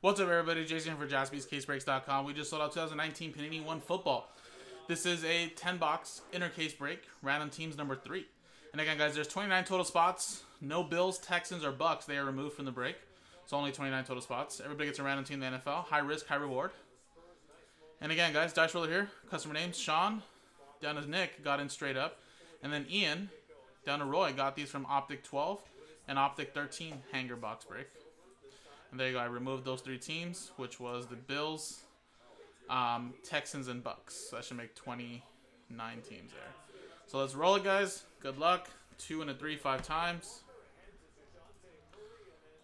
What's up, everybody? Jason for JaspysCaseBreaks.com. We just sold out 2019 Panini One Football. This is a 10 box inner case break, random teams number three. And again, guys, there's 29 total spots. No Bills, Texans, or Bucks. They are removed from the break. So only 29 total spots. Everybody gets a random team in the NFL. High risk, high reward. And again, guys, dice roller here. Customer names Sean, down to Nick, got in straight up. And then Ian, down to Roy, got these from Optic 12 and Optic 13 hanger box break. And there you go. I removed those three teams, which was the Bills, um, Texans, and Bucks. So that should make 29 teams there. So let's roll it, guys. Good luck. Two and a three, five times.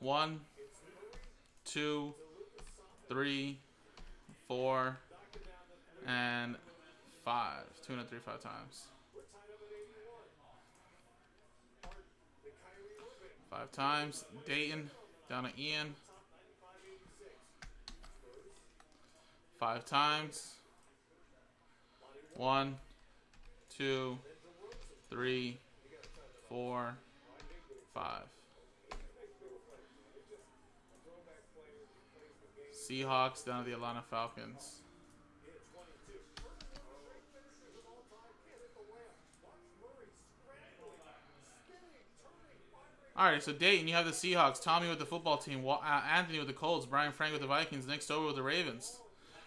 One, two, three, four, and five. Two and a three, five times. Five times. Dayton down to Ian. Five times. One, two, three, four, five. Seahawks down to the Atlanta Falcons. All right, so Dayton, you have the Seahawks, Tommy with the football team, uh, Anthony with the Colts, Brian Frank with the Vikings, Nick Stover with the Ravens.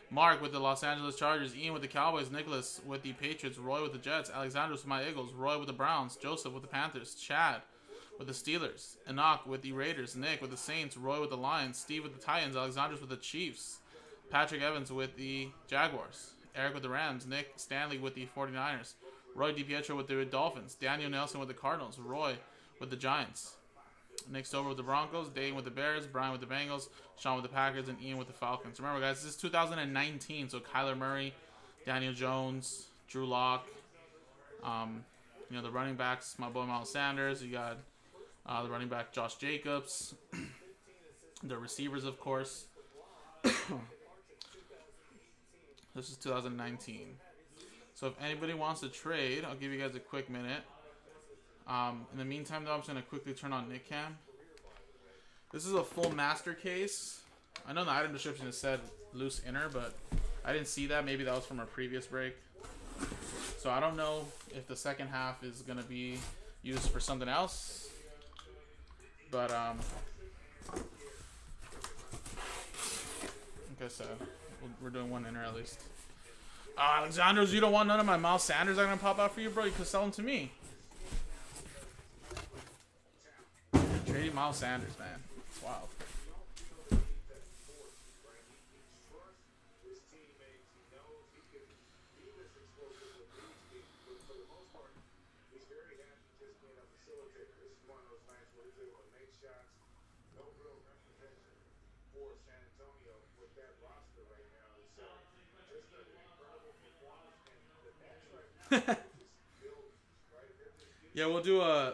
Mark with the Los Angeles Chargers, Ian with the Cowboys, Nicholas with the Patriots, Roy with the Jets, Alexander with my Eagles, Roy with the Browns, Joseph with the Panthers, Chad with the Steelers, Enoch with the Raiders, Nick with the Saints, Roy with the Lions, Steve with the Titans, Alexander with the Chiefs, Patrick Evans with the Jaguars, Eric with the Rams, Nick Stanley with the 49ers, Roy DiPietro with the Dolphins, Daniel Nelson with the Cardinals, Roy with the Giants, Nick Stover with the Broncos, Dane with the Bears, Brian with the Bengals, Sean with the Packers, and Ian with the Falcons. Remember, guys, this is 2019, so Kyler Murray, Daniel Jones, Drew Lock, um, you know, the running backs, my boy Miles Sanders. You got uh, the running back Josh Jacobs, the receivers, of course. this is 2019. So if anybody wants to trade, I'll give you guys a quick minute. Um, in the meantime, though, I'm just going to quickly turn on Nick Cam. This is a full master case. I know the item description has said loose inner, but I didn't see that. Maybe that was from a previous break. So I don't know if the second half is going to be used for something else. But, um, I said, we're doing one inner at least. Uh, Alexandros, you don't want none of my Miles Sanders are going to pop out for you, bro? You could sell them to me. Trading Miles Sanders, man. It's wild. yeah, we'll do a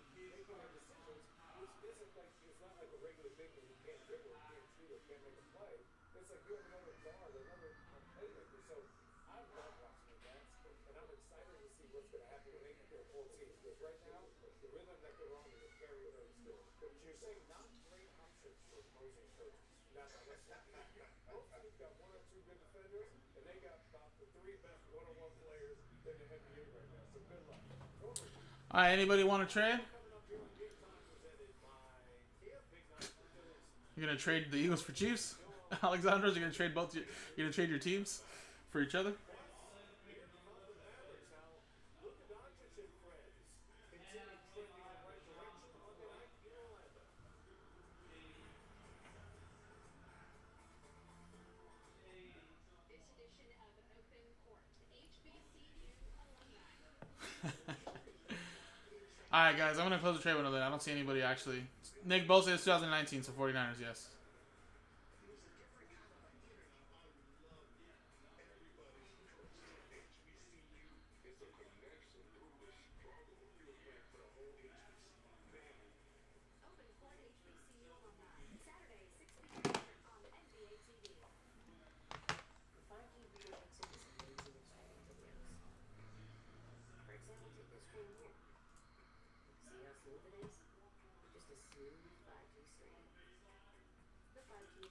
right, anybody want to trade? You're gonna trade the Eagles for Chiefs, Alexandros, you're gonna trade both. You're gonna trade your teams for each other. All right, guys, I'm gonna close the trade window. I don't see anybody actually. Nick Bosa is 2019, so 49ers, yes.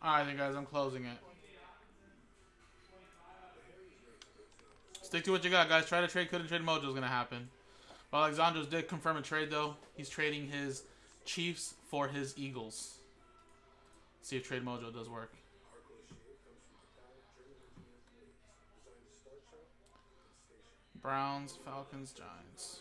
Alright then guys, I'm closing it. Stick to what you got, guys. Try to trade, couldn't trade mojo is gonna happen. Well Alexandros did confirm a trade though. He's trading his Chiefs for his Eagles. See if trade mojo does work. Browns, Falcons, Giants.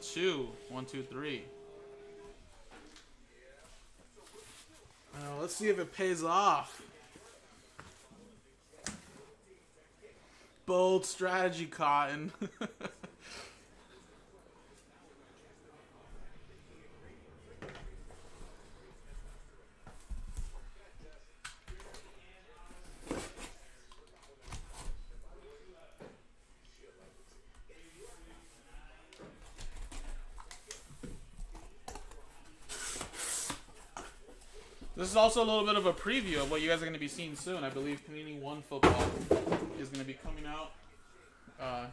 two. One, two, three. Uh, let's see if it pays off. Bold strategy, Cotton. This is also a little bit of a preview of what you guys are going to be seeing soon. I believe Panini One Football is going to be coming out uh,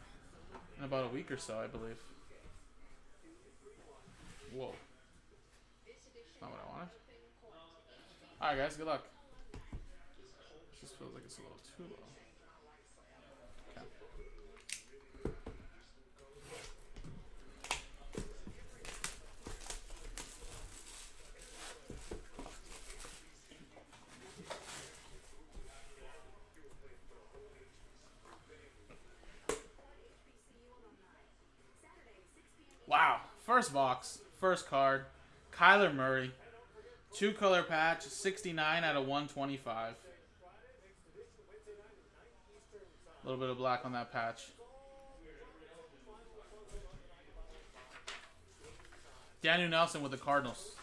in about a week or so, I believe. Whoa. That's not what I wanted. Alright, guys. Good luck. This feels like it's a little too low. Wow. First box, first card. Kyler Murray. Two color patch, 69 out of 125. A little bit of black on that patch. Daniel Nelson with the Cardinals.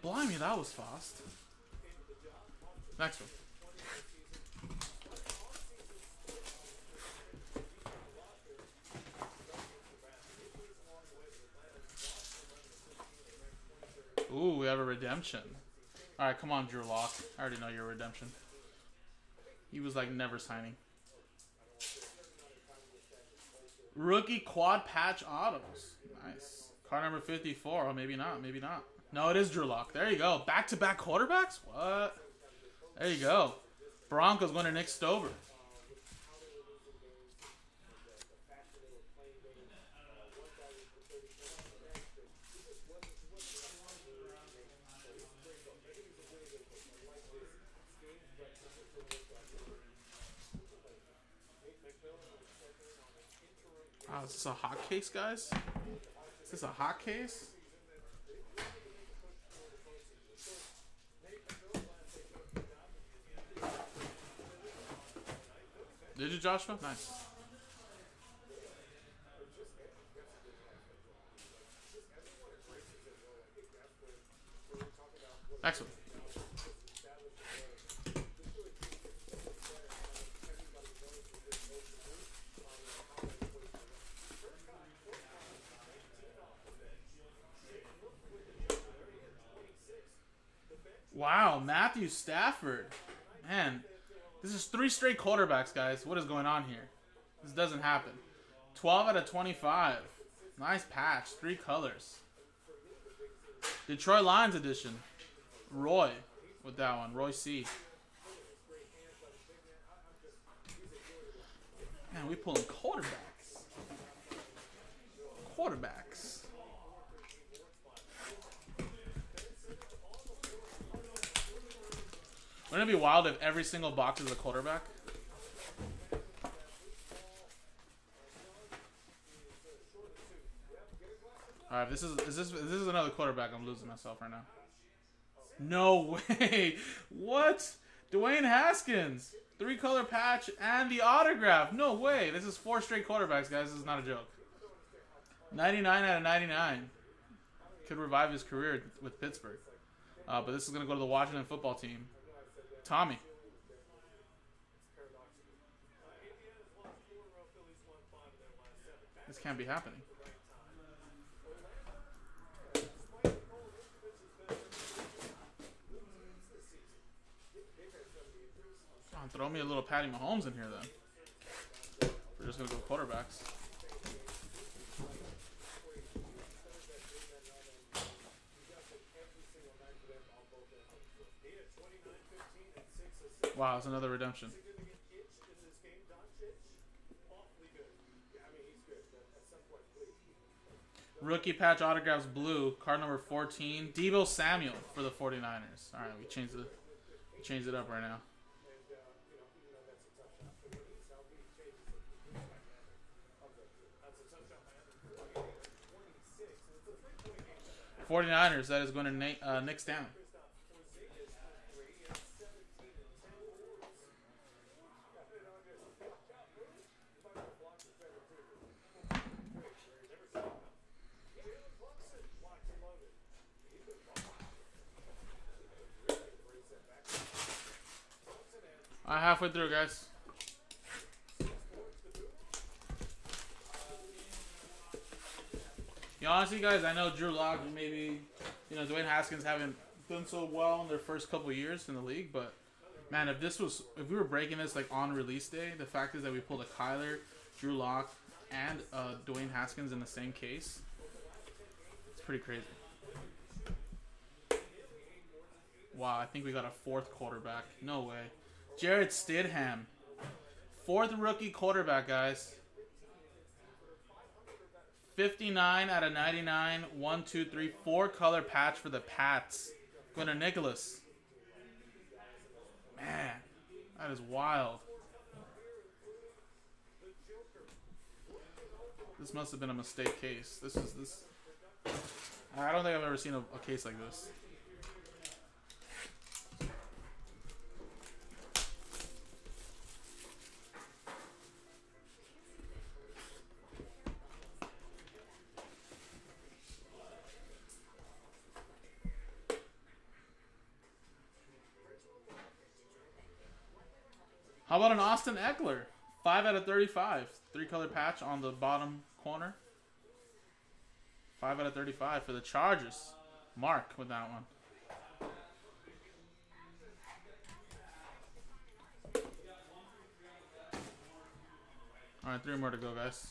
Blimey, that was fast. Next one. Ooh, we have a redemption. All right, come on, Drew Lock. I already know your redemption. He was like never signing. Rookie quad patch autos. Nice. Car number 54. Oh, maybe not. Maybe not. No, it is Drew Lock. There you go. Back to back quarterbacks? What? There you go. Broncos going to Nick Stover. Is this a hot case, guys? Is this a hot case? Did you, Joshua? Nice. Next one. Wow, Matthew Stafford. Man, this is three straight quarterbacks, guys. What is going on here? This doesn't happen. 12 out of 25. Nice patch. Three colors. Detroit Lions edition. Roy with that one. Roy C. Man, we pulling quarterbacks. Quarterbacks. Wouldn't it be wild if every single box is a quarterback? All right, this is is this this is another quarterback. I'm losing myself right now. No way! What? Dwayne Haskins, three color patch and the autograph. No way! This is four straight quarterbacks, guys. This is not a joke. 99 out of 99. Could revive his career with Pittsburgh. Uh, but this is going to go to the Washington football team. Tommy. This can't be happening. Throw me a little Patty Mahomes in here then. We're just gonna go quarterbacks. Wow, it's another redemption. Rookie patch autographs blue, card number 14. Deebo Samuel for the 49ers. All right, we changed it. We changed it up right now. Forty Niners. That is going to na- uh, Nick's down. Right, halfway through, guys. Yeah, honestly, guys, I know Drew Lock maybe, you know, Dwayne Haskins haven't done so well in their first couple years in the league, but man, if this was, if we were breaking this like on release day, the fact is that we pulled a Kyler, Drew Lock, and uh, Dwayne Haskins in the same case. It's pretty crazy. Wow, I think we got a fourth quarterback. No way. Jarrett Stidham. Fourth rookie quarterback, guys. 59 out of 99. One, two, three, four color patch for the Pats. Gunnar Nicholas. Man, that is wild. This must have been a mistake case. This is this. I don't think I've ever seen a, a case like this. How about an Austin Ekeler, 5 out of 35. Three color patch on the bottom corner. 5 out of 35 for the Chargers. Mark with that one. All right, three more to go, guys.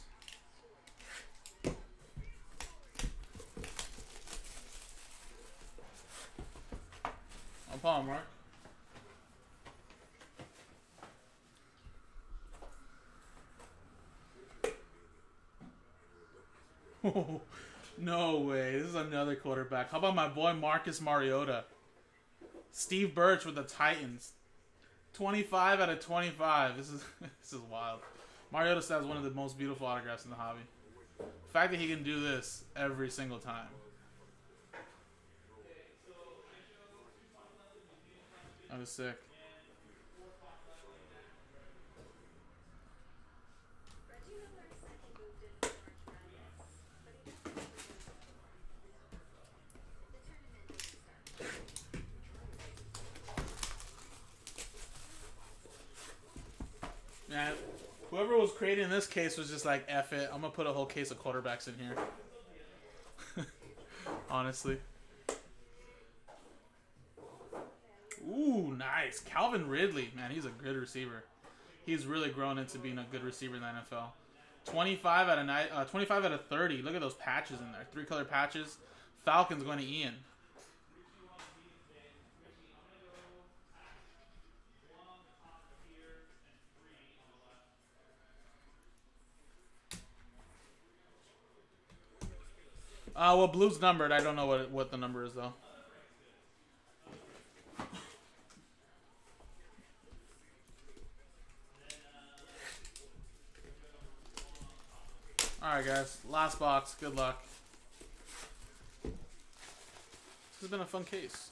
On, Mark. No way. This is another quarterback. How about my boy Marcus Mariota? Steve Birch with the Titans. 25 out of 25. This is this is wild. Mariota has one of the most beautiful autographs in the hobby. The fact that he can do this every single time. That was sick. Yeah, whoever was creating this case was just like, F it, I'm gonna put a whole case of quarterbacks in here. Honestly. Ooh, nice. Calvin Ridley, man, he's a good receiver. He's really grown into being a good receiver in the NFL. 25 out of uh, 25 out of 30. Look at those patches in there. Three color patches. Falcons going to Ian. Uh, well, blue's numbered. I don't know what what the number is though. All right, guys. Last box. Good luck. This has been a fun case.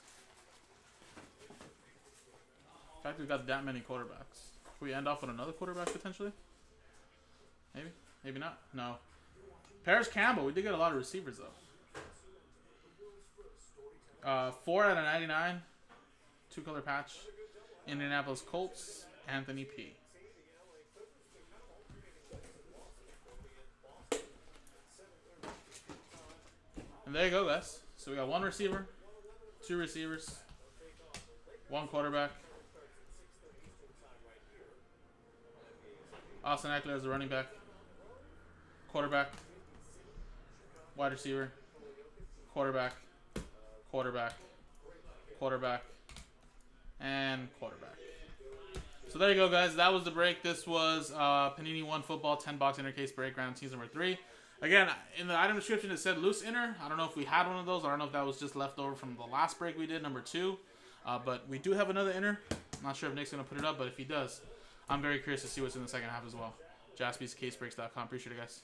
In fact, we've got that many quarterbacks. We end off with another quarterback potentially? Maybe. Maybe not. No. Parris Campbell. We did get a lot of receivers though. Uh, four out of ninety-nine. Two color patch. Indianapolis Colts. Anthony P. And there you go, guys. So we got one receiver, two receivers, one quarterback. Austin Ekeler as a running back, quarterback, wide receiver, quarterback, quarterback, quarterback, and quarterback. So there you go, guys. That was the break. This was uh, Panini One Football 10 box intercase break round teams number three. Again, in the item description it said loose inner. I don't know if we had one of those. I don't know if that was just left over from the last break we did, number two. Uh, but we do have another inner. I'm not sure if Nick's going to put it up, but if he does, I'm very curious to see what's in the second half as well. JaspysCaseBreaks.com. Appreciate it, guys.